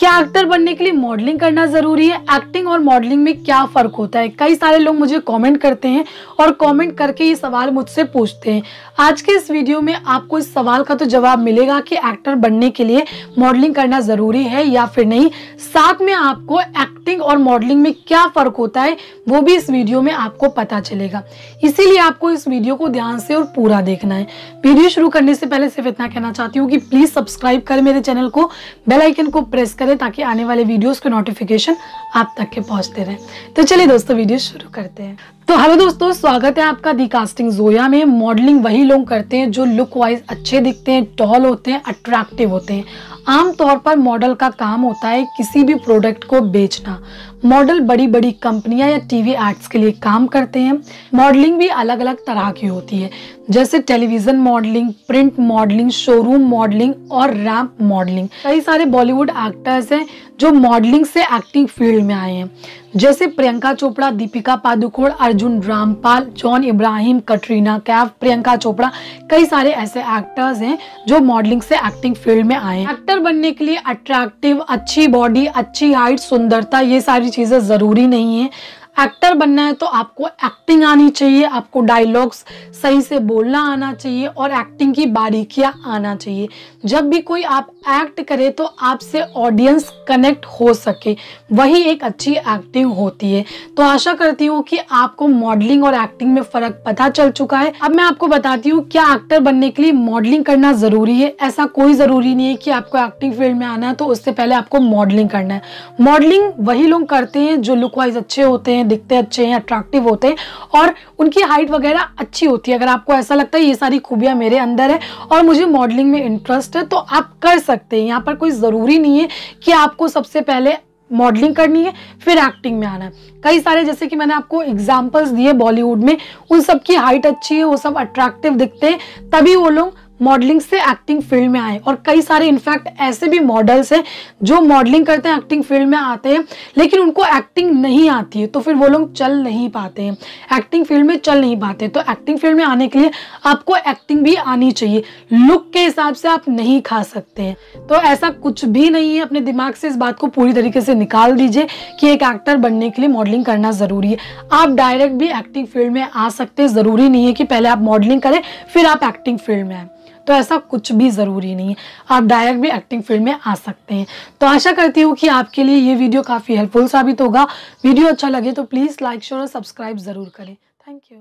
क्या एक्टर बनने के लिए मॉडलिंग करना ज़रूरी है? एक्टिंग और मॉडलिंग में क्या फ़र्क होता है? कई सारे लोग मुझे कमेंट करते हैं और कमेंट करके ये सवाल मुझसे पूछते हैं। आज के इस वीडियो में आपको इस सवाल का तो जवाब मिलेगा कि एक्टर बनने के लिए मॉडलिंग करना ज़रूरी है या फिर नहीं। साथ में आपको एक्टिंग और मॉडलिंग में क्या फ़र्क होता है, वो भी इस वीडियो में आपको पता चलेगा। इसीलिए आपको इस वीडियो को ध्यान से और पूरा देखना है। वीडियो शुरू करने से पहले सिर्फ़ इतना कहना चाहती हूँ कि प्लीज़ सब्सक्राइब करें मेरे चैनल को। बेलाइकन को प्रेस करें ताकि आने वाले वीडियोस के नोटिफिकेशन आप तक के पहुँचते रहे। तो चलिए दोस्तों वीडियो शुरू करते हैं। तो हेलो दोस्तों, स्वागत है आपका दी कास्टिंग जोया में। मॉडलिंग वही लोग करते हैं जो लुक वाइज अच्छे दिखते हैं टॉल होते हैं अट्रैक्टिव होते हैं। आमतौर पर मॉडल का काम होता है किसी भी प्रोडक्ट को बेचना। मॉडल बड़ी बड़ी कंपनियाँ या टीवी एड्स के लिए काम करते हैं। मॉडलिंग भी अलग अलग तरह की होती है। जैसे television modelling, print modelling showroom modelling और रैम्प मॉडलिंग। कई सारे बॉलीवुड एक्टर्स हैं जो मॉडलिंग से एक्टिंग फ़ील्ड में आए हैं। जैसे प्रियंका चोपड़ा, दीपिका पादुकोण, अर्जुन रामपाल, जॉन इब्राहिम, कटरीना कैफ, प्रियंका चोपड़ा, कई सारे ऐसे एक्टर्स हैं जो मॉडलिंग से एक्टिंग फ़ील्ड में आए एक्टर बनने के लिए अट्रैक्टिव अच्छी बॉडी अच्छी हाइट सुंदरता, ये सारी चीज़ें ज़रूरी नहीं है। एक्टर बनना है तो आपको एक्टिंग आनी चाहिए, आपको डायलॉग्स सही से बोलना आना चाहिए और एक्टिंग की बारीकियाँ आना चाहिए। जब भी कोई आप एक्ट करे तो आपसे ऑडियंस कनेक्ट हो सके, वही एक अच्छी एक्टिंग होती है। तो आशा करती हूँ कि आपको मॉडलिंग और एक्टिंग में फ़र्क पता चल चुका है। अब मैं आपको बताती हूँ क्या एक्टर बनने के लिए मॉडलिंग करना ज़रूरी है। ऐसा कोई ज़रूरी नहीं है कि आपको एक्टिंग फ़ील्ड में आना है तो उससे पहले आपको मॉडलिंग करना है। मॉडलिंग वही लोग करते हैं जो लुक वाइज अच्छे होते हैं दिखते अच्छे हैं अट्रैक्टिव होते हैं और उनकी हाइट वगैरह अच्छी होती है। अगर आपको ऐसा लगता है ये सारी खूबियाँ मेरे अंदर है और मुझे मॉडलिंग में इंटरेस्ट है तो आप कर सकते हैं। यहाँ पर कोई ज़रूरी नहीं है कि आपको सबसे पहले मॉडलिंग करनी है, फिर एक्टिंग में आना है। कई सारे जैसे कि मैंने आपको एग्जाम्पल्स दिए बॉलीवुड में, उन सब की हाइट अच्छी है, वो सब अट्रैक्टिव दिखते हैं, तभी वो लोग मॉडलिंग से एक्टिंग फ़ील्ड में आए। और कई सारे इनफैक्ट ऐसे भी मॉडल्स हैं जो मॉडलिंग करते हैं एक्टिंग फ़ील्ड में आते हैं, लेकिन उनको एक्टिंग नहीं आती है तो फिर वो लोग चल नहीं पाते हैं। एक्टिंग फ़ील्ड में चल नहीं पाते तो एक्टिंग फ़ील्ड में आने के लिए आपको एक्टिंग भी आनी चाहिए। लुक के हिसाब से आप नहीं खा सकते हैं। तो ऐसा कुछ भी नहीं है, अपने दिमाग से इस बात को पूरी तरीके से निकाल दीजिए कि एक एक्टर बनने के लिए मॉडलिंग करना ज़रूरी है। आप डायरेक्ट भी एक्टिंग फ़ील्ड में आ सकते हैं, ज़रूरी नहीं है कि पहले आप मॉडलिंग करें, फिर आप एक्टिंग फ़ील्ड में आए। तो ऐसा कुछ भी ज़रूरी नहीं है। आप डायरेक्ट भी एक्टिंग फ़ील्ड में आ सकते हैं। तो आशा करती हूँ कि आपके लिए ये वीडियो काफ़ी हेल्पफुल साबित होगा। वीडियो अच्छा लगे तो प्लीज़ लाइक शेयर और सब्सक्राइब ज़रूर करें। Thank you